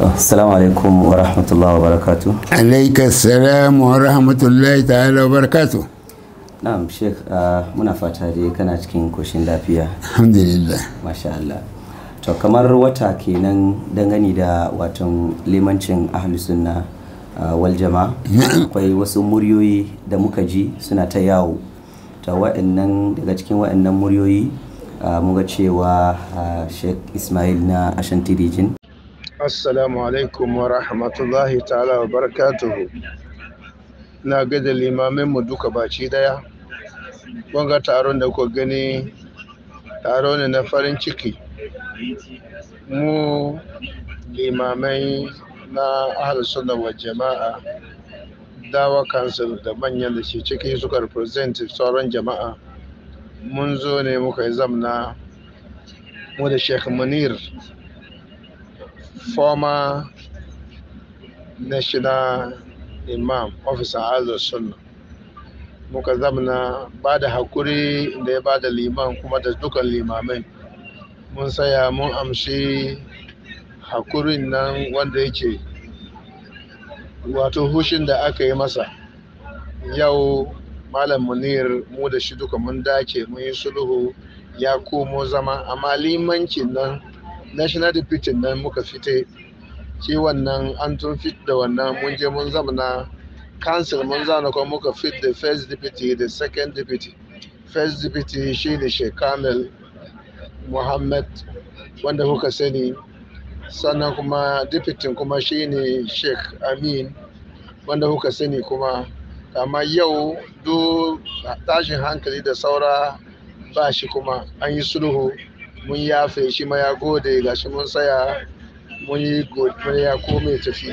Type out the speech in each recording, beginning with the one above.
Assalamu alaikum wa rahmatullahi wa barakatu. alaika salam wa rahmatullahi ta'ala wa barakatu Na'am Sheikh ah, muna fata dai kana cikin koshin lafiya. alhamdulillah Masha Allah. To kamar wata kenan dangane da watan limancin ahli sunna ah, wal jama'a akwai wasu muryoyi da muka ji suna ta yawo. Ta wa'annan daga cikin wa'annan muryoyi ah, muga cewa Sheikh Ismail na Ashanti Region Assalamu alaikum wa rahmatullahi ta'ala wa barakatuhu. Na gada limaminmu duka ɓaci ɗaya. Wanga taron da kuka gani taro ne na farin ciki. Mu limamai na ahal sunna wa jama'a dawa council da manyan da ke ciki suka represent sauran jama'a. Mun zo ne muka yi zamna mu da Sheikh Munir former national imam officer al sunna muka zamana ba da haƙuri da ya ba da liman kuma da dukan limamai. Mun saya mun amshi hakurin nan wanda yake wato hushin da aka yi masa. Yau malam munir mu da shi duka mun dace mun yi sulhu ya komo zama. Amma limancin nan national deputy nan muka fite. Shi wannan an tun fit da wannan mun je mun zamana council mun zana kuma muka fit da first deputy da second deputy. First deputy shi ne sheikh kamil muhammad wanda kuka sani. Sannan kuma deputy kuma shi ne sheikh amin wanda kuka sani kuma. Amma yau duk tashin hankali da saura ba shi kuma an yi sulhu. Mun yafe shi ma ya gode gashi mun saya mun yi godiya ko mai tafi.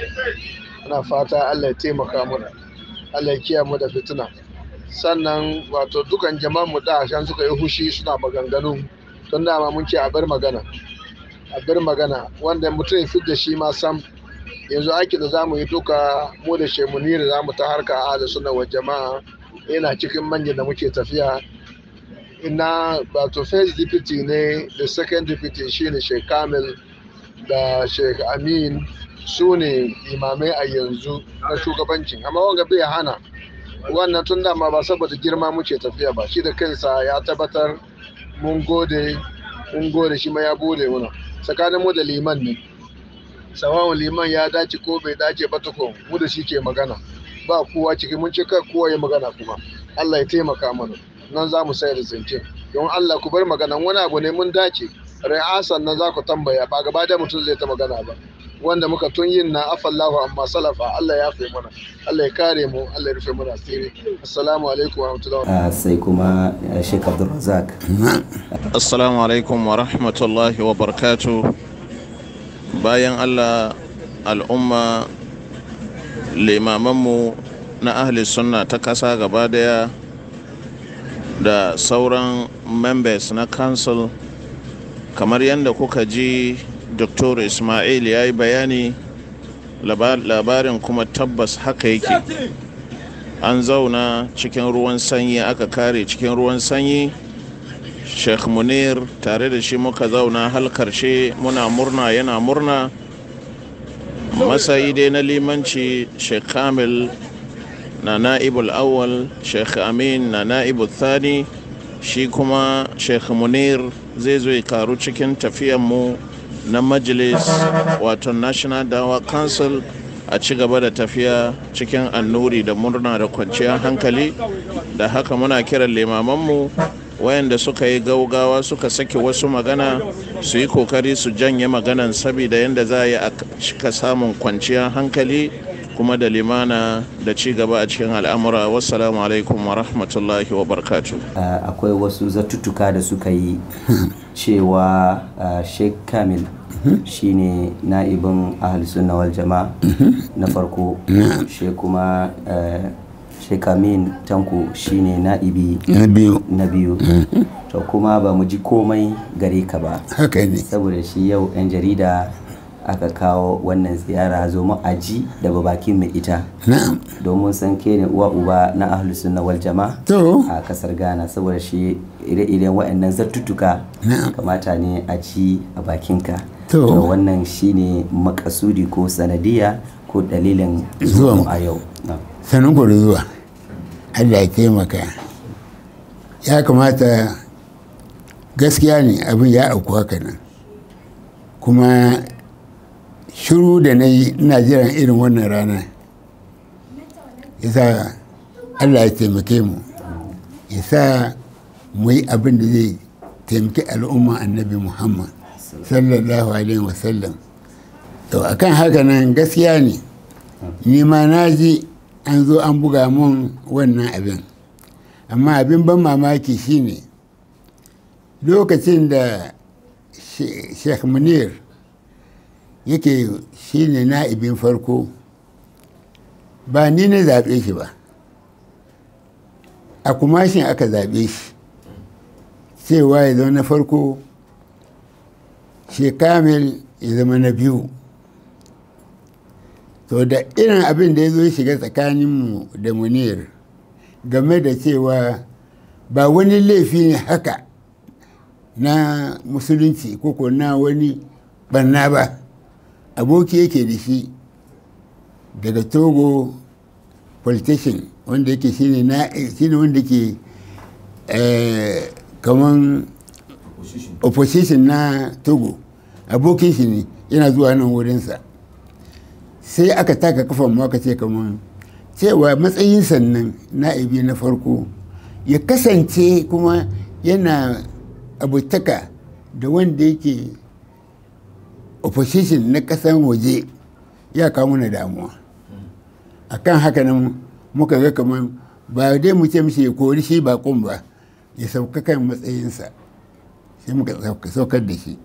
Ana fata allah ya taimaka mana allah ya kiyaye mu da fitina. Sannan wato dukan jama'an mu da shan suka yi hushi suna maganganu tun dama mun ce a bar magana a bar magana. Wanda mutum ya da shi ma sam. Yanzu aiki da za mu yi duka mu da shemuniri za mu ta harka a da suna wa jama'a yana cikin manyan da muke tafiya. Ina wato first deputy ne da second deputy shine sheikh kamil da sheikh amin. Su ne imamai a yanzu na shugabancin. Amma wanga bai hana. Wannan tun dama ba saboda girma muke tafiya ba. Shi da kansa ya tabbatar mun gode mun gode shi ma ya gode muna. Tsakanin mu da liman ne. Sawawan liman ya dace ko bai dace ba tukun mu da shi ke magana. Ba kowa ciki mun ce kai kowa ya magana kuma. Allah ya taimaka mana. Nan za mu sayar da zance don Allah ku bar magana wani abu ne mun dace. Ra'asan nan za ku tambaya ba gaba da mutum zai ta magana ba. Wanda muka tun yin na afallahu amma salafa Allah ya fi mana. Allah ya kare mu Allah ya rufe mana asiri. Assalamu alaikum wa rahmatullahi ah, sai kuma ah, Sheikh Abdulrazak. Assalamu alaikum wa rahmatullahi wa barakatu bayan Allah al'umma limamanmu na ahli sunna ta ƙasa gaba ɗaya da sauran members na council kamar yadda kuka ji dr ismail ya yi bayani laba- labarin kuma tabbas haka yake. An zauna cikin ruwan sanyi aka kare cikin ruwan sanyi. Sheikh munir tare da shi muka zauna hal ƙarshe muna murna yana murna. Masayi dai na limanci sheikh kamil na na'ibul awwal sheikh amin na na'ibul thani shi kuma sheikh munir zai zo karu cikin tafiyanmu na majalis wato national dawa council a ci gaba da tafiya cikin annuri da murna da kwanciyar hankali. Da haka muna kiran limamanmu wayanda suka yi gaugawa suka sake wasu magana su yi ƙoƙari su janye maganan saboda yadda za a yi a cika samun kwanciyar hankali kuma da limana da ci gaba a cikin al'amura. Wassalamu alaikum wa rahmatullahi wa barkatu Ah, akwai wasu zattutuka da suka yi cewa ah, sheikh kamil shine na'ibin ahal sunna wal jama'a na farko. Shi kuma ah, sheikh amin tanko shine na'ibi na biyu. na biyu. To kuma ba mu ji komai gare ka ba. Saboda shi yau 'yan jarida aka kawo wannan ziyara zo mu aji daga bakin mai ita. Na'am. Domin san ke ne uwa uba na ahlus sunna wal jama'a to. a ƙasar ghana saboda shi ire-iren waɗannan zartutuka Na'am. kamata ne a ci a bakinka To. to wannan shine makasudi ko sanadiya ko dalilin zuwan a yau. Sanin ku da zuwa. Allah ya taimaka. Ya kamata gaskiya ne abin ya auku haka nan. Kuma shiru da na yi ina jiran irin wannan rana ya sa allah ya taimake mu. Ya sa mu yi abin da zai taimaki al'umma annabi muhammad sallallahu alaihi wasallam. To akan haka nan gaskiya ne. Ni ma na ji an zo an buga mun wannan abin. Amma abin ban mamaki shine lokacin da She- sheikh munir yake shine na'ibin farko. Ba ni na zaɓe shi ba. A kumashin aka zaɓe shi. Cewa ya zama na farko shekamil ya zama na biyu. To da irin abin da ya zo shiga tsakaninmu da munir game da cewa ba wani laifi ne haka na musulunci ko na wani banna ba. Aboki yake da shi daga togo politician wanda yake shine wanda ke eh, kaman opposition na togo. Abokin shi ne yana zuwa nan wurinsa. Sai aka taka kafan mu aka ce kaman cewa matsayin sannan na'ibi na farko ya kasance kuma yana abutaka da wanda yake opposition na kasan waje ya kawo mana damuwa. Akan haka nan muka ga kaman ba dai mu ce mishi ya kori shi bakon ba ya sauka kan matsayinsa. Sai muka sauka- saukar da shi.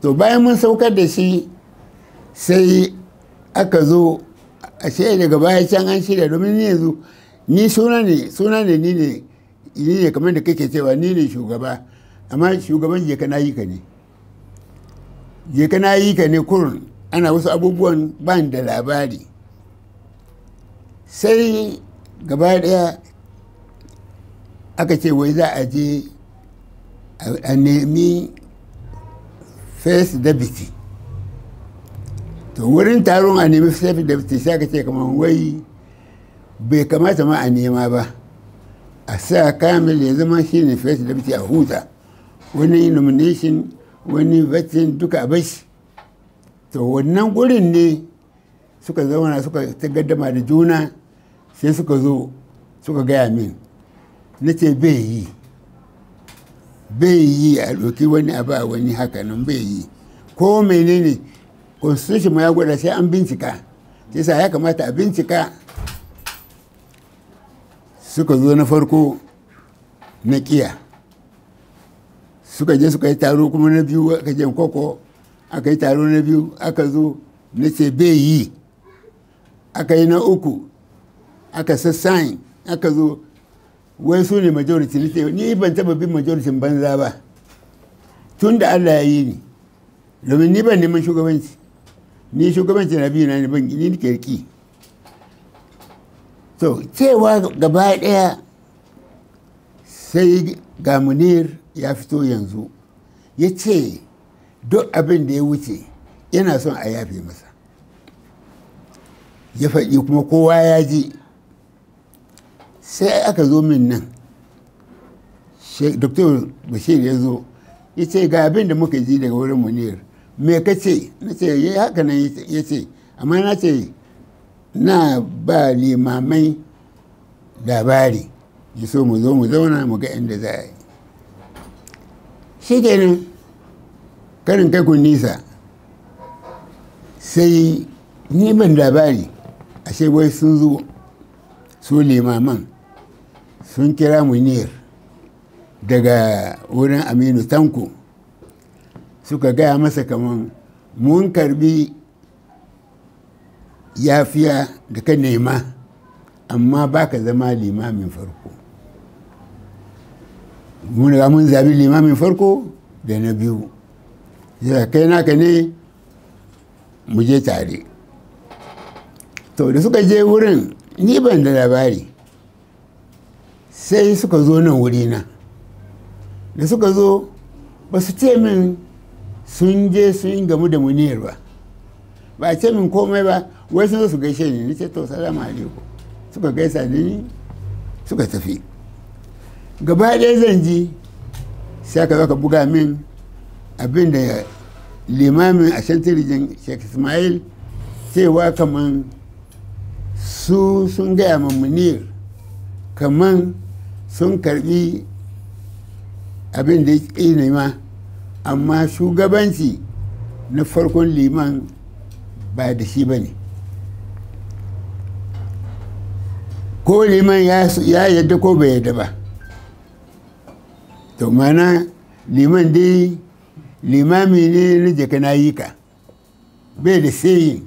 To bayan mun saukar da shi sai aka zo a ce daga baya can an shirya domin ni yanzu ni suna ne suna ne ni ne ni ne kamar da kake cewa ni ne shugaba. Amma shugaban je kana yi ka ne. Je kana yi ka ne kurun ana wasu abubuwan ban da labari. Sai gaba ɗaya aka ce wai za a je a- nemi first deputy. To wurin taron a nemi first deputy sai aka ce kamar wai bai kamata ma a nema ba. A sa kamil ya zama shi ne first deputy a huta. Wani nomination wani vaccine duka a bashi. To wannan gurin ne suka zauna suka ta gaddama da juna sai suka zo suka gaya min. Na ce bai yi bai yi a ɗauki wani abu a wani haka nan bai yi. Ko menene? Constitution ma ya gwada sai an bincika. Sai sa ya kamata a bincika. Suka zo na farko na kiya suka je suka yi taro kuma na biyu aka je koko aka yi taro na biyu aka zo na ce bai yi. Aka yi na uku aka sassan aka zo. Wai su ne majority na ce ni ban taba bin majority banza ba. Tun da allah ya yi ni. Domin ni ban neman shugabanci. Ni shugabanci na biyu na ne ban ni nake riki to cewa gaba ɗaya sai ga munir ya fito yanzu ya ce duk abin da ya wuce yana son a yafe masa. Ya faɗi kuma kowa ya ji. Sai aka zo min nan dr bashir ya zo ya ce ga abin da muka ji daga wurin munir. Me ka ce? Na ce ya haka nan ya ce amma na ce na ba limamai labari. Ya so mu zo mu zauna mu ga inda za a yi. Shi kenan karin kai kun nisa. Sai ni ban labari ashe wai sun zo su limaman sun kira munir daga wurin aminu tanko. Suka gaya masa kaman mun karɓi yafiya da ka nema amma ba ka zama limamin farko. Mun riga mun zabi limamin farko da na biyu. Ya kai naka ne mu je tare. To da suka je wurin ni ban da labari. Sai suka zo nan wurina. Da suka zo ba su ce min sun je sun gamu da muniyar ba. Ba ce min komai ba. Wai sun zo su gaishe ni. Ni ce to salamu alaikum. Suka gaisa da ni suka tafi. Gaba ɗaya zan ji sai aka zo ka buga min abin da limamin a shantirijin sheikh ismail cewa kaman su sun gaya ma munir kaman sun karɓi abin da ya nema amma shugabanci na farkon liman ba da shi ba ne. Ko liman ya yadda ko bai yadda ba. To mana liman dai limami ne na jaka na yi ka. Bai da sayin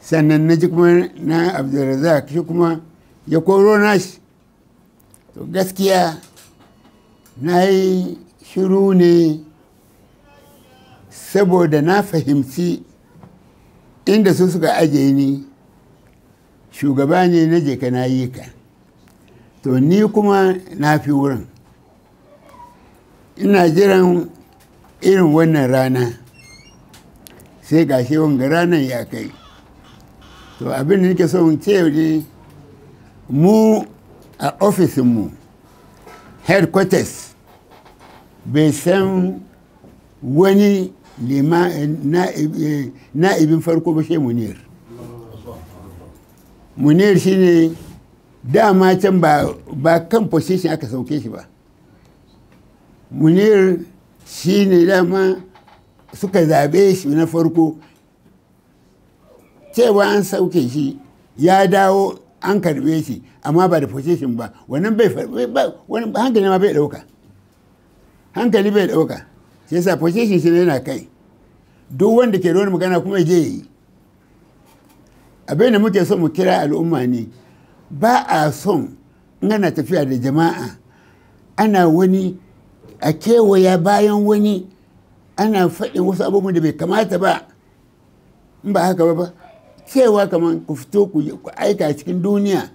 sannan na ji kuma na abdulrazak shi kuma ya koro nashi. To gaskiya na yi shiru ne saboda na fahimci inda su suka ajiye ni shugaba ne na jeka na yi ka. To ni kuma na fi wurin. Ina jiran irin wannan rana sai ga shi wanga ranar ya kai. To abin da nake so in ce ne mu a ofisinmu headquarters bai san wani na'ibin farko ba shi munir. Munir shine dama can ba kan position aka sauke shi ba. Munir shine dama suka zaɓe shi na farko. Cewa an sauke shi ya dawo an karɓe shi amma ba da position ba. Wannan bai wani hankali ma bai ɗauka hankali bai ɗauka shi yasa position shi yana kai. Duk wanda ke da wani magana kuma je yi. Abin da muke so mu kira al'umma ne ba a son ana tafiya da jama'a. Ana wani a kewaya bayan wani ana faɗin wasu abubuwan da bai kamata ba. In ba haka ba cewa kamar ku fito ku aika cikin duniya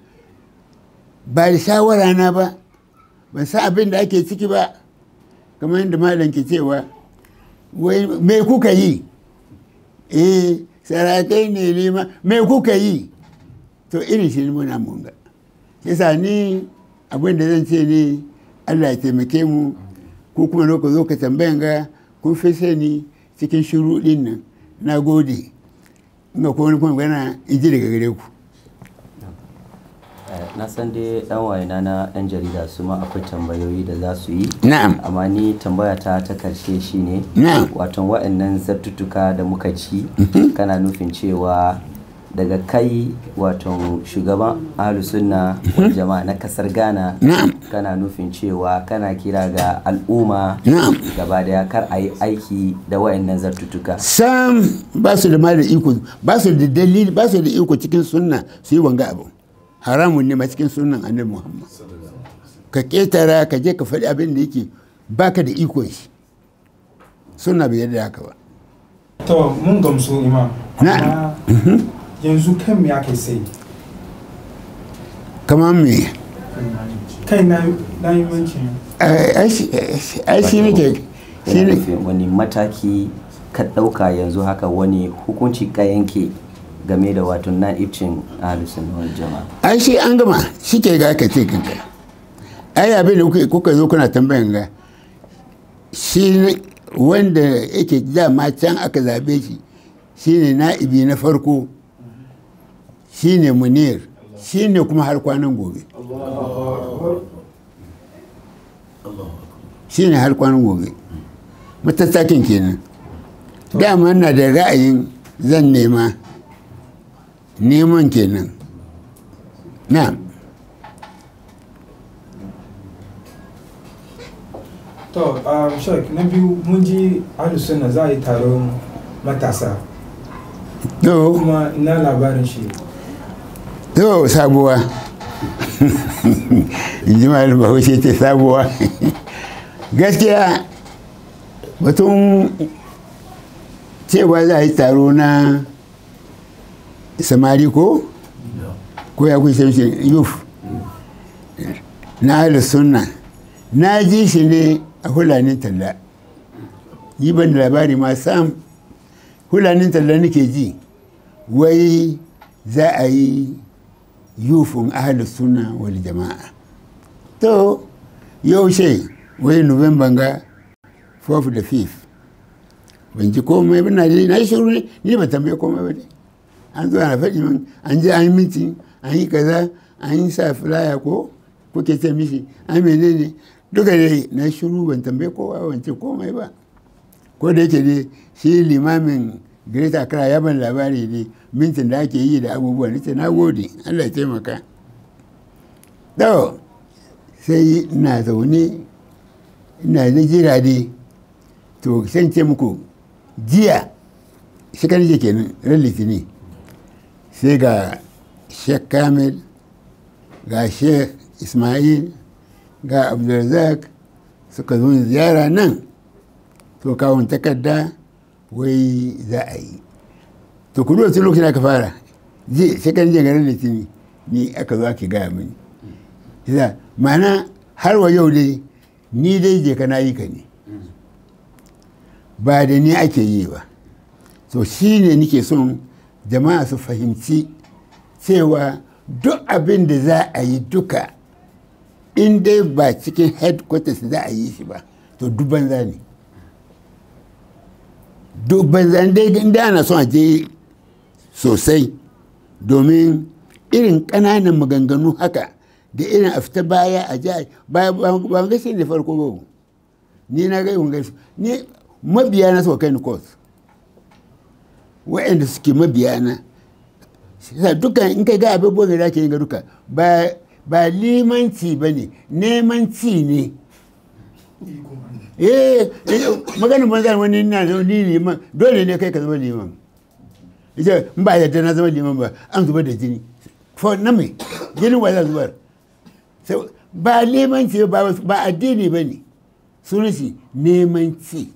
ba da shawara na ba ban san abin da ake ciki ba. Kamar yadda malam ke cewa me kuka yi? Eh sarakai ne nema me kuka yi? To irin shi muna munga yasa ni abin da zan ce ne allah ya taimake mu ko kuma loka zo ka tambayan ga kun fi sani cikin shiru ɗin nan. Na gode. Ina ko wani kuma gana in ji daga gare ku. Na san dai dan wayana na yan jarida su ma akwai tambayoyi da za su yi. Na'am. Amma ni tambaya ta ta ƙarshe shine Na'am. waton waɗannan zartutuka da muka ci kana nufin cewa daga kai waton shugaban sunna wal jama'a na ƙasar ghana. Kana nufin cewa kana kira ga al'umma gaba ɗaya kar a yi aiki da waɗannan zartutuka. Sam ba su da ma da iko ba su da dalili ba su da iko cikin sunna su yi wanga abu. Haramun ne ma cikin sunan annabi muhammad. Ka ketara ka je ka faɗi abin da yake baka da iko shi. Sunna bai yarda haka ba. To mun gamsu imam. Na- yanzu kan me ake sai? kamar me? Kai na na yi mancin. ai shi ai shi nake shi ne wani mataki ka ɗauka yanzu haka wani hukunci ka yanke game da wato na'ibcin ahlus sunna wal jama'a. Ai shi an gama shi ke ga aka ce kanka ai abin da kuka- kuka zo kuna tambayan ga shi ne wanda yake dama can aka zaɓe shi shi ne na'ibi na farko. Shi ne munir shi ne kuma har kwanan gobe. Shi ne har kwanan gobe. Matattakin kenan. Dama na da ra'ayin zan nema. Neman kenan. Na To um, Sheikh na biyu mun ji Ahlus Sunna za a yi taron matasa. Kuma ina labarin shi. To sabuwa. In ji malam bahaushe ce sabuwa. Gaskiya batun cewa za a yi taro na samari ko? Ko ya kusa shi yuf na ahlus sunna. Na ji shi ne a hulanin talla. Yi ban da labari ma sam. Hulanin talla nake ji. Wai za a yi yufin ahalus suna wal jama'a. To yaushe? Wai november ga 4 da 5 ban ji komai ba na ji na yi shiru ne ni ba tambaye komai ba ne. An zo ana faɗi min an je an yi minti an yi kaza an yi sa filaya ko kuke ce mishi an menene? Duka dai na shiru ban tambaye kowa ban ce komai ba. Ko da yake dai shi limamin Greater Accra ya ban labari ne mintin da ake yi da abubuwa nace na gode Allah ya taimaka. To sai ina zaune da jira dai. To san ce muku jiya shekar jiya kenan ran litini sai ga sheikh kamil ga sheikh ismail ga abdulrazak suka zo ziyara nan. To kawon takarda wai za a yi. To ku lokacin lokacin aka fara je shekaran jiya garin litini ni aka zo ake gaya mini. Yasa ma'ana har wa yau dai ni dai je ka na yi ka ne. Ba da ni ake yi ba. To shi ne nike son jama'a su fahimci cewa duk abin da za a yi duka in dai ba cikin headquarters za a yi shi ba to duk banza ne. Duk banza dai inda ana son a je sosai domin irin ƙananan maganganu haka da irin a fita baya a ja ba ba ga shi ne farko ba. Ni na ga yin gaisu ni mabiya na suka kai ni course waɗanda suke mabiya na dukkan in kai ga abubuwan da ake yin ga duka. Ba ba limanci ba ne neman ci ne eh maganin banza wani na zama ni liman. Dole ne kai ka zama liman. Ita in ba yadda na zama liman ba an zubar da jini. For na mai jinin wa za zubar? Ba limanci ba ba addini ba ne. Sunan shi neman ci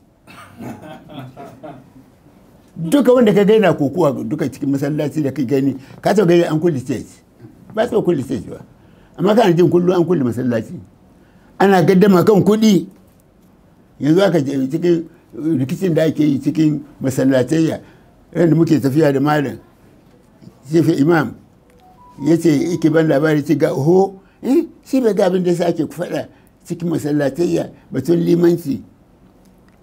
duka wanda ka gaina kokowa duka cikin masallaci da kai gani ka taɓa gani an kulle stage. Ba taɓa kulle stage ba. Amma kana jin kullum an kulle masallaci. Ana gaddama kan kuɗi. Yanzu aka je cikin rikicin da ake yi cikin masallatayya da muke tafiya da malam shefe imam ya ce yake ban labari ce ga oho eh shi bai ga abin da sa ake faɗa cikin masallatayya batun limanci.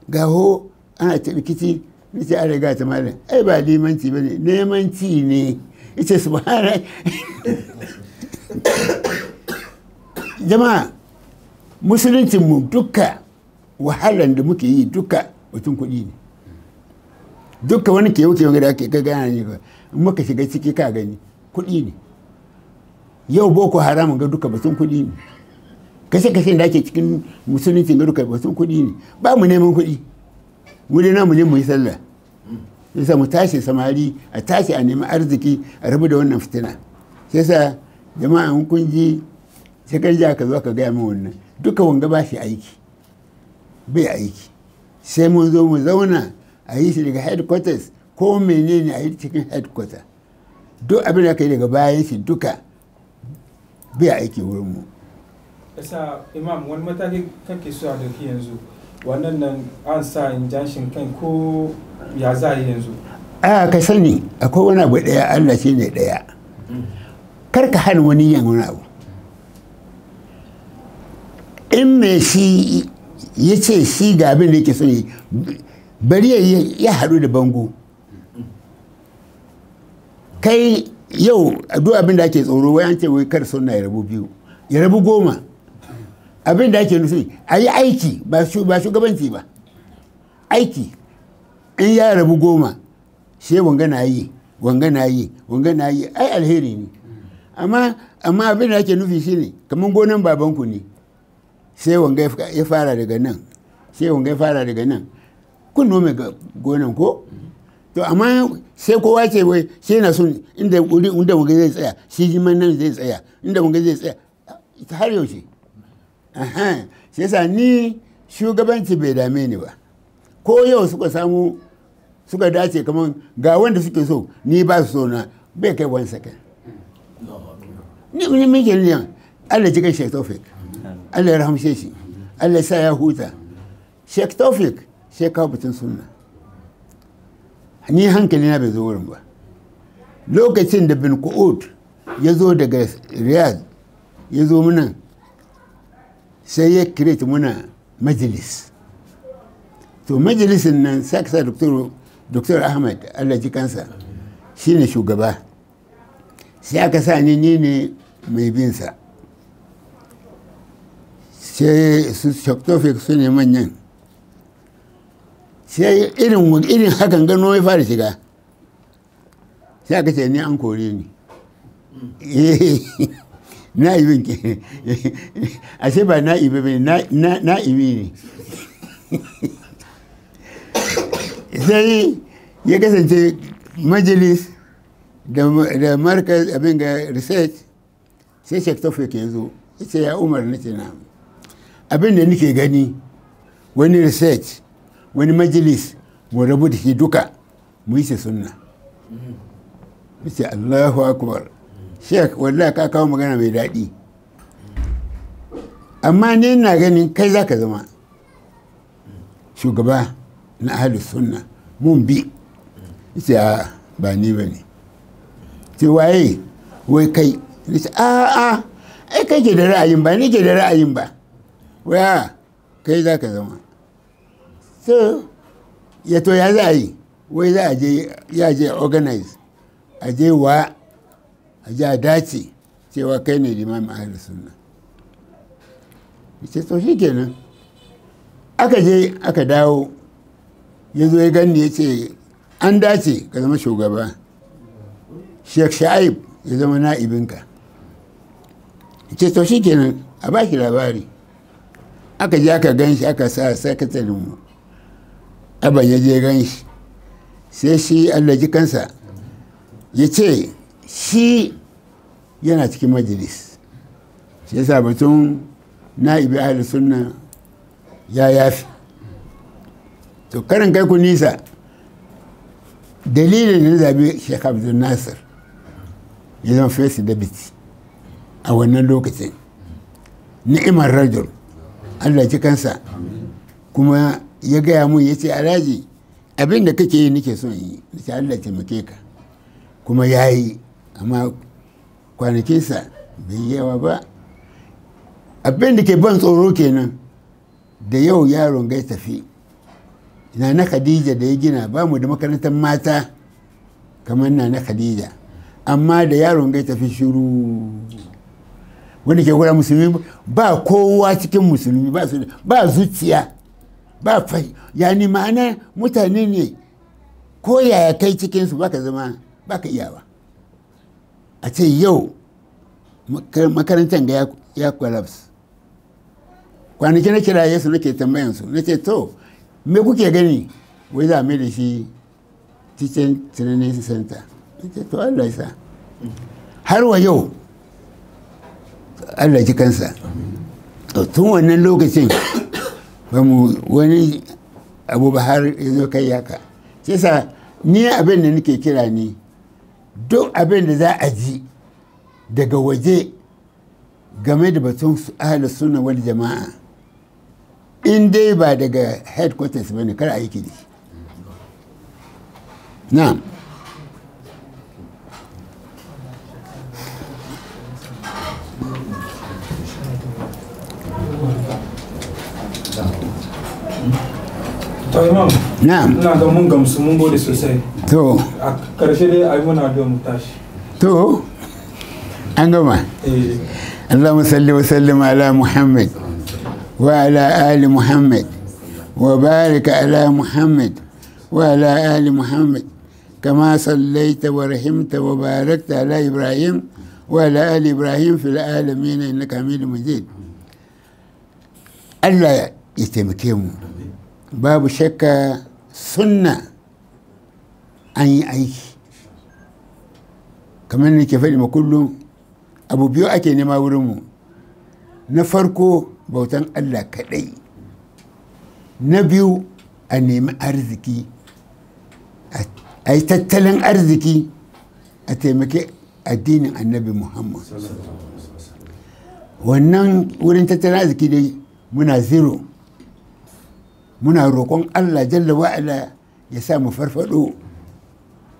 Ga ho ana ta rikici ni ce an riga ta malam. Ai ba limanci ba ne neman ci ne ita subhana jama'a musuluncinmu duka wahalan da muke yi duka mutum kuɗi ne. Duka wani ke wuce wanda ake ka gana ne in muka shiga ciki ka gani kuɗi ne. Yau boko haram ga duka batun kuɗi ne. Kashe kashe da ake cikin musulunci ga duka batun kuɗi ne. Ba mu neman kuɗi. Mu dai namu ne mu yi sallah. Yasa mu tashi samari a tashi a nemi arziki a rabu da wannan fitina. Sai sa jama'a kun ji sai ka zo ka gaya min wannan. Duka wanga ba shi aiki. Bai aiki. Sai mun zo mu zauna a yi shi daga headquarters ko menene a yi cikin headquarter duk abin da ka yi daga bayan shi duka bai aiki wurin mu. Yasa imam wani mataki kake so a ɗauki yanzu? Wannan nan an sa injunction kan ko ya za a yi yanzu? A ka sani akwai wani abu ɗaya allah shi ne ɗaya kar ka hana wani yin wani abu. In mai shi ya ce shi ga abin da yake so yi bari ya haɗu da bango. Kai yau duk abin da ake tsoro wai an ce wai kar suna ya rabu biyu ya rabu goma. Abin da ake nufi a yi aiki ba shugabanci ba. Aiki in ya rabu goma sai wanga na yi wanga na yi wanga na yi ai alheri ne. Amma amma abin da ake nufi shine kamar gonan babanku ne. Sai wanga ya fara daga nan sai wanga ya fara daga nan. Kun nome gonan ko? To amma sai kowa ce wai shi na son inda wuri inda wanga zai tsaya shi ji nan zai tsaya inda wanga zai tsaya. Har yaushe? Aha shi yasa ni shugabanci bai dame ni ba. Ko yau suka samu suka dace kamar ga wanda suke so ni ba su so na bai kai wani second. Ni ne mai kenan Allah ji kai Sheikh Tawfik Allah ya rahamshe shi. Allah sa ya huta. Sheikh Tawfik sai kawo batun sunna. Ni hankali na bai zo wurin ba. Lokacin da bin ku'ud ya zo daga riyadh ya zo muna sai ya kireta muna majalis to majalisin nan sai aka sa doktor ahmad allah ji kansa shine shugaba. Sai aka sa ni ne mai binsa sai su shoktofik su ne manyan. Sai irin irin hakan gano ya fara shiga. Sai aka ce ni an kore ni. Na'ibin ke. Ashe ba na'ibi ba na'ibi ne. Sai ya kasance majalis da markaz abin ga research sai shektofik ya zo. Ya ce ya umar na ce na abin da nake gani wani research wani majalis mu rabu da shi duka mu yi shi sunna. Ce allahu akbar. Sheik wallahi ka kawo magana mai daɗi. Amma ni na ganin kai za ka zama shugaba na ahalus sunna. Mun bi. Ce a ba ni ba ne. Ce waye? Wai kai. Ce a a ai kai ke da ra'ayin ba ni ke da ra'ayin ba. Waya kai za ka zama? So ya to ya za a yi? Wai za a je ya je organize a je wa a ji a dace cewa kai ne limamin ahalus sunna ce to shi kenan aka je aka dawo ya zo ya gani ya ce an dace ka zama shugaba. Sheikh sha'ib ya zama na'ibinka. Ce to shi kenan a ba shi labari. Aka je aka gan shi aka sa sakatarinmu aban ya je gan shi. Sai shi allah ji kansa ya ce shi yana cikin majalis. Shi yasa batun na'ibi ahli sunna ya yafi. To karin kai ku nisa dalilin da zabi Sheikh Abdul Nasir ya zama face deputy a wannan lokacin. Ni'imar rajul. Allah ci kansa. Kuma ya gaya mun ya ce alhaji abin da kake yi nake son yi nace Allah taimake ka. Kuma ya yi amma kwanakinsa bai yawa ba. Abin da ke ban tsoro kenan da yau yaron gai tafi. Na na khadija da ya gina ba mu da makarantar mata kamar na na khadija. Amma da yaron gai tafi shiru. Wanda ke gwada musulmi ba kowa cikin musulmi ba zuciya ba fai. Yani ma'ana mutane ne ko yaya kai cikinsu baka zama baka iyawa a ce yau makarantar ga ya collapse. Kwanaki na kira yesu nake tambayan su na ce to me kuke gani? Wai za da shi teaching training center. Na ce to allah sa. Har wa yau allah ji kansa. Tun wannan lokacin ba mu wani abu ba har zo kai yaka sa ni abin da nake kira ne duk abin da za a ji daga waje game da batun ahalus suna wal jama'a in dai ba daga headquarters ba ne kar a yi shi na'am. imam na'am ina ga mun gamsu mun gode sosai to a karshe dai ayi muna da mu tashi to an gama eh اللهم صل وسلم على محمد وعلى آل محمد وبارك على محمد وعلى آل محمد كما صليت ورحمت وباركت على إبراهيم وعلى آل إبراهيم في العالمين إنك حميد مجيد Allah ya taimake mu Babu shakka sunna an yi aiki. Kamar ne ke faɗi ma kullum abu biyu ake nema wurinmu. Na farko bautan Allah kaɗai. Na biyu a nemi arziki a yi tattalin arziki a taimake addinin annabi muhammad. Wannan wurin tattalin arziki dai muna zero. Muna roƙon allah jalla wa'ala ya sa mu farfado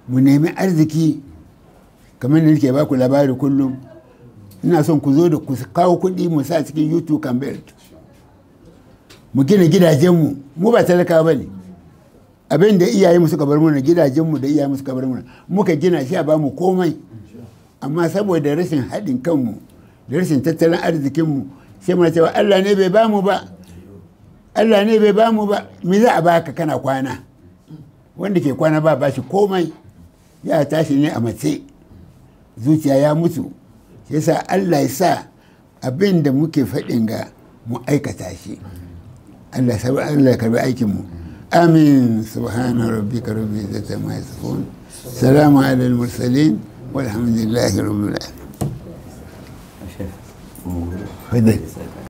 mu nemi arziki kamar da nake baku labari kullum. Ina son ku zo da ku kawo kuɗi mu sa cikin youtube campbell mu gina gidajenmu. Mu ba talaka ba ne. Abin da iyaye mu suka bar mana gidajenmu da iyaye mu suka bar mana muka gina shi a ba mu komai. Amma saboda rashin haɗin kanmu da rashin tattalin arzikinmu sai muna cewa Allah ne bai ba mu ba. Allah ne bai ba mu ba me za a baka kana kwana? Wanda ke kwana ba ba shi komai. Ya tashi ne a mace zuciya ya mutu. Yasa Allah ya sa abin da muke faɗin ga mu aikata shi. Allah sabu Allah ya karɓi aikin mu. Amin. Subhana rabbika rabbil izzati amma yasifun. Salamu alal mursalin. Walhamdulillahi rabbil alamin.